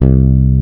Música